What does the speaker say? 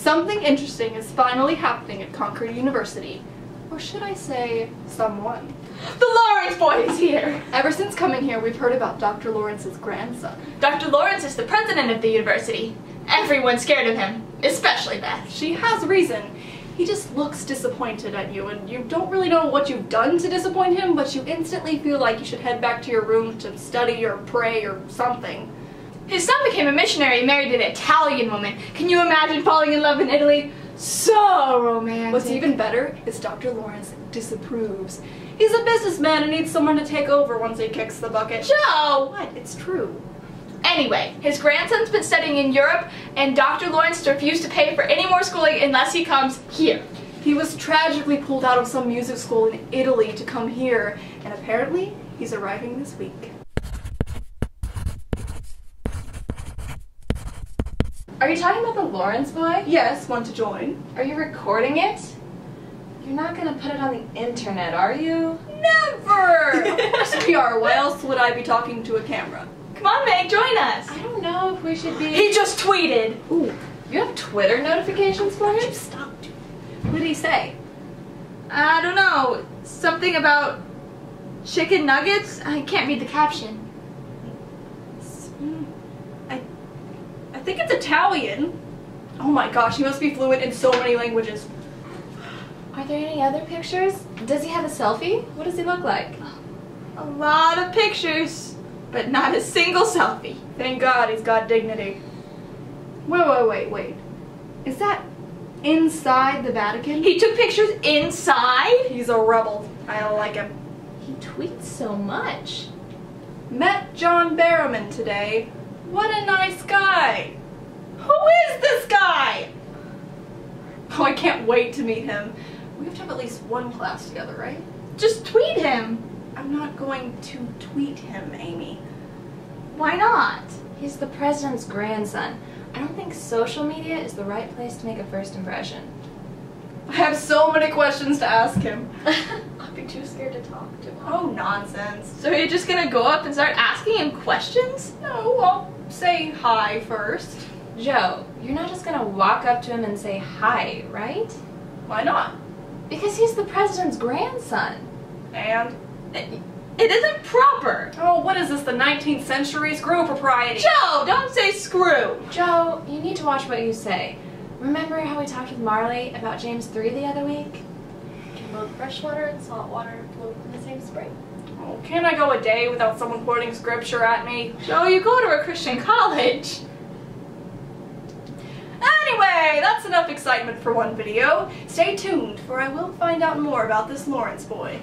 Something interesting is finally happening at Concord University. Or should I say, someone. The Laurence boy is here! Ever since coming here, we've heard about Dr. Laurence's grandson. Dr. Laurence is the president of the university. Everyone's scared of him, especially Beth. She has reason. He just looks disappointed at you, and you don't really know what you've done to disappoint him, but you instantly feel like you should head back to your room to study or pray or something. His son became a missionary and married an Italian woman. Can you imagine falling in love in Italy? So romantic. What's even better is Dr. Laurence disapproves. He's a businessman and needs someone to take over once he kicks the bucket. Jo! What? It's true. Anyway, his grandson's been studying in Europe, and Dr. Laurence refused to pay for any more schooling unless he comes here. He was tragically pulled out of some music school in Italy to come here, and apparently he's arriving this week. Are you talking about the Laurence boy? Yes, want to join? Are you recording it? You're not gonna put it on the internet, are you? Never! of course we are. Why else would I be talking to a camera? Come on, Meg, join us. I don't know if we should be. He just tweeted. Ooh, You have Twitter notifications for him? stop. What did he say? I don't know. Something about chicken nuggets? I can't read the caption. Hmm, I, I think it's Italian. Oh my gosh, he must be fluent in so many languages. Are there any other pictures? Does he have a selfie? What does he look like? A lot of pictures, but not a single selfie. Thank God he's got dignity. Wait, wait, wait, wait. Is that inside the Vatican? He took pictures inside? He's a rebel. I don't like him. He tweets so much. Met John Barrowman today. What a nice guy. Who is this guy? Oh, I can't wait to meet him. We have to have at least one class together, right? Just tweet him. I'm not going to tweet him, Amy. Why not? He's the president's grandson. I don't think social media is the right place to make a first impression. I have so many questions to ask him. I'll be too scared to talk to him. Oh, nonsense. So you're just gonna go up and start asking him questions? No, I'll say hi first. Jo, you're not just gonna walk up to him and say hi, right? Why not? Because he's the president's grandson. And, It, it isn't proper. oh, what is this, the 19th century? Screw propriety. Jo, don't say screw. Jo, you need to watch what you say. Remember how we talked with Marmee about James 3 the other week? Can both freshwater and saltwater float in the same spring? Oh, can't I go a day without someone quoting scripture at me? Jo, you go to a Christian college. That's enough excitement for one video. Stay tuned, for I will find out more about this Laurence boy.